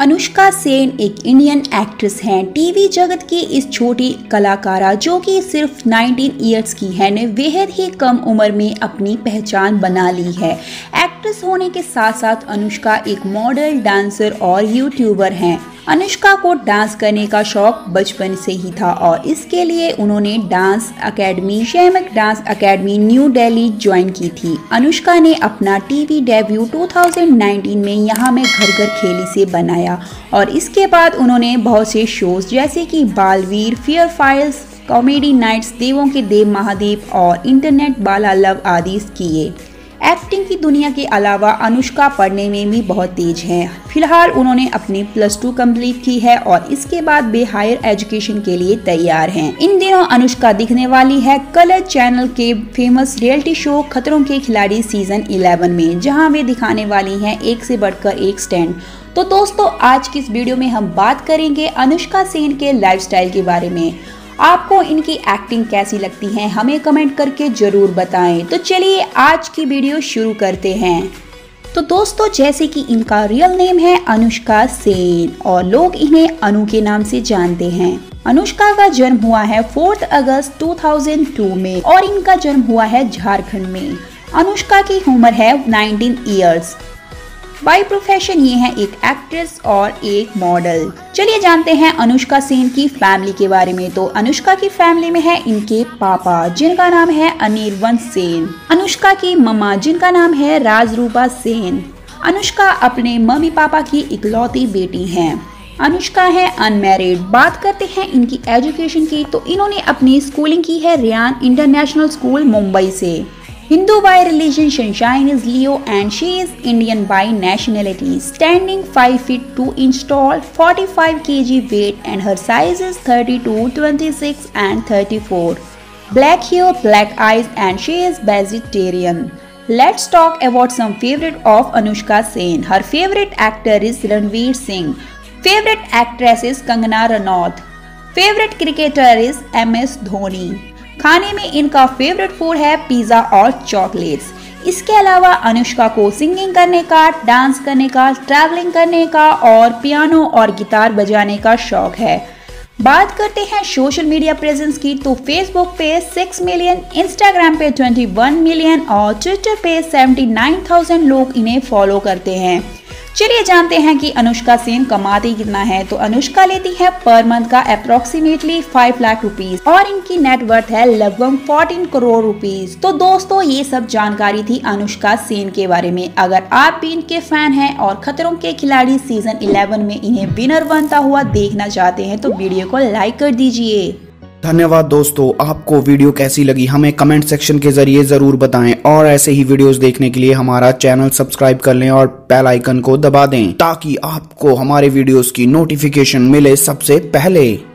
अनुष्का सेन एक Indian actress हैं। TV जगत की इस छोटी कलाकारा जो कि सिर्फ़ 19 इयर्स की है, ने बेहद ही कम उम्र में अपनी पहचान बना ली है। एक्ट्रेस होने के साथ साथ अनुष्का एक मॉडल डांसर और यूट्यूबर हैं। अनुष्का को डांस करने का शौक बचपन से ही था और इसके लिए उन्होंने dance academy, Shiamak dance academy, new Delhi join की थी। अनुष्का ने अपना टीवी डेब्यू 2019 में यहाँ में घर घर खेली से बनाया और इसके बाद उन्होंने बहुत से शोज़ जैसे कि Baalveer fear files comedy nights Devon Ke Dev Mahadev और इंटरनेट बाला लव आदि किए। एक्टिंग की दुनिया के अलावा अनुष्का पढ़ने में भी बहुत तेज हैं। फ़िलहाल उन्होंने अपनी प्लस टू कंप्लीट की है और इसके बाद वे हायर एजुकेशन के लिए तैयार हैं। इन दिनों अनुष्का दिखने वाली है कलर चैनल के famous reality show Khatron Ke Khiladi season 11 में, जहाँ वे दिखाने वाली हैं एक से बढ़कर एक स्टैंड। तो दोस्तों, आज की इस वीडियो में हम बात करेंगे अनुष्का सेन के लाइफस्टाइल के बारे में। आपको इनकी एक्टिंग कैसी लगती है, हमें कमेंट करके ज़रूर बताएँ। तो चलिए आज की वीडियो शुरू करते हैं। तो दोस्तों, जैसे कि इनका रियल नेम है अनुष्का सेन, और लोग इन्हें अनु के नाम से जानते हैं। अनुष्का का जन्म हुआ है 4 अगस्त 2002 में, और इनका जन्म हुआ है झारखंड में। अनुष्का की उम्र है 19 इयर्स बाई प्रोफेशन ये है एक एक्ट्रेस और एक मॉडल चलिए जानते हैं अनुष्का सेन की फैमिली के बारे में. तो अनुष्का की फैमिली में है इनके पापा, जिनका नाम है अनिर्वंश सेन. अनुष्का की मम्मा, जिनका नाम है राजरूपा सेन. अनुष्का अपने मम्मी पापा की इकलौती बेटी हैं. अनुष्का है अनमेरिड बात करते हैं इनकी एजुकेशन की. तो इन्होंने अपनी स्कूलिंग की है रियान इंटरनेशनल स्कूल मुंबई से. Hindu by religion, Sunshine is Leo and she is Indian by nationality. Standing 5 feet 2 inch tall, 45 kg weight and her size is 32, 26 and 34. Black hair, black eyes and she is vegetarian. Let's talk about some favorite of Anushka Sen. Her favorite actor is Ranveer Singh. Favorite actress is Kangana Ranaut. Favorite cricketer is MS Dhoni. खाने में इनका favourite food है pizza और chocolates इसके अलावा अनुष्का को singing करने का डांस करने का ट्रैवलिंग करने का और पियानो और गिटार बजाने का शौक है. बात करते हैं सोशल मीडिया प्रेजेंस की तो फेसबुक पे 6 मिलियन इंस्टाग्राम पे 21 मिलियन और ट्विटर पे 79,000 लोग इन्हें फॉलो करते हैं. चलिए जानते हैं कि अनुष्का सेन कमाती कितना है। तो अनुष्का लेती है पर मंथ का अप्रोक्सीमेटली फाइव लाख रुपीज़ और इनकी नेटवर्थ है लगभग फोर्टीन करोड़ रुपीज़ तो दोस्तों, ये सब जानकारी थी अनुष्का सेन के बारे में। अगर आप भी इनके फ़ैन हैं और खतरों के खिलाड़ी सीज़न 11 में इन्हें विनर बनता हुआ देखना चाहते हैं तो वीडियो को लाइक कर दीजिए। धन्यवाद दोस्तों, आपको वीडियो कैसी लगी हमें कमेंट सेक्शन के ज़रिए ज़रूर बताएँ और ऐसे ही वीडियोस देखने के लिए हमारा चैनल सब्सक्राइब कर लें और बेल आइकन को दबा दें ताकि आपको हमारे वीडियोस की नोटिफिकेशन मिले सबसे पहले।